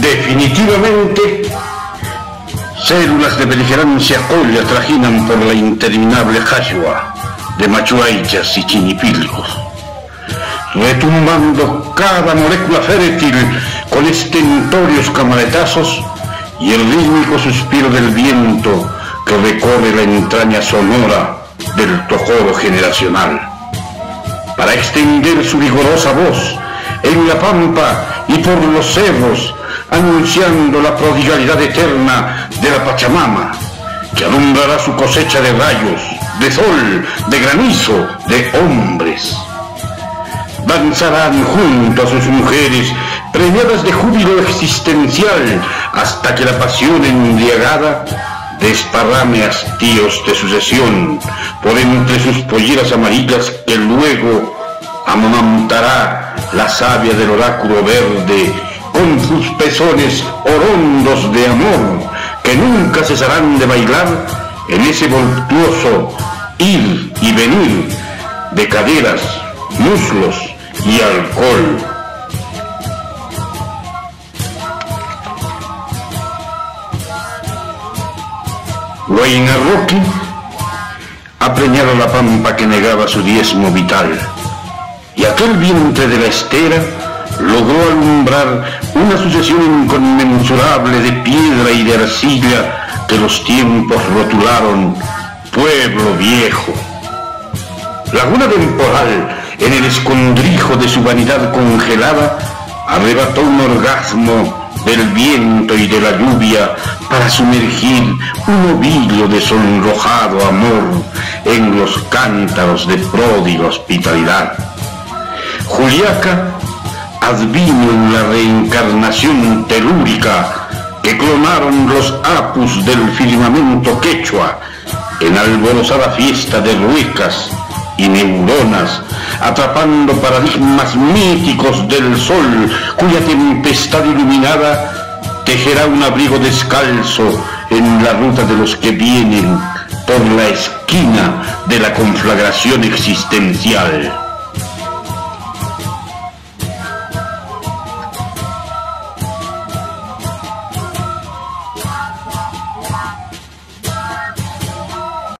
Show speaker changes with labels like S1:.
S1: Definitivamente, células de beligerancia colla trajinan por la interminable Jashua de machuaichas y chinipilcos, retumbando cada molécula fértil con estentorios camaretazos y el rítmico suspiro del viento que recorre la entraña sonora del tojoro generacional. Para extender su vigorosa voz en la pampa y por los cerros, anunciando la prodigalidad eterna de la Pachamama, que alumbrará su cosecha de rayos, de sol, de granizo, de hombres. Danzarán junto a sus mujeres, premiadas de júbilo existencial, hasta que la pasión embriagada desparrame hastíos de sucesión por entre sus polleras amarillas que luego amamantará la savia del oráculo verde con sus pezones orondos de amor que nunca cesarán de bailar en ese voluptuoso ir y venir de caderas, muslos y alcohol. Rocky ha preñado la pampa que negaba su diezmo vital, y aquel vientre de la estera logró alumbrar una sucesión inconmensurable de piedra y de arcilla que los tiempos rotularon pueblo viejo. Laguna temporal, en el escondrijo de su vanidad congelada, arrebató un orgasmo del viento y de la lluvia para sumergir un ovillo de sonrojado amor en los cántaros de pródiga hospitalidad. Juliaca advino en la reencarnación telúrica que clonaron los apus del firmamento quechua en alborozada fiesta de ruecas y neuronas, atrapando paradigmas míticos del sol, cuya tempestad iluminada tejerá un abrigo descalzo en la ruta de los que vienen por la esquina de la conflagración existencial.